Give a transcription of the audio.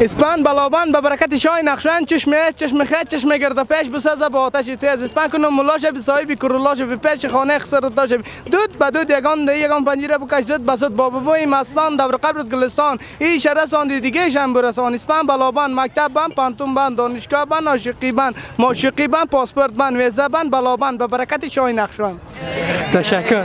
اسپان بلابان به برکت شاه نقشان چشم چشم خط چشم گرد پیش بساز با آتش تیز. اسپان کنم ملاش به صاحب کرولاش به پیش خانه خسر داش دود به دود یگان ده یگان پنجره بکش دود بسد بابا بوی مستان دور قبر گلستان. ای شرسان دیگه شم برسان اسپان بلابان مکتب بان پانتون بند دانشگاه بان عاشقی بند. ماشقی بند پاسپورت بان ویزه بند بلابند به برکت شاه نقشان. تشکر.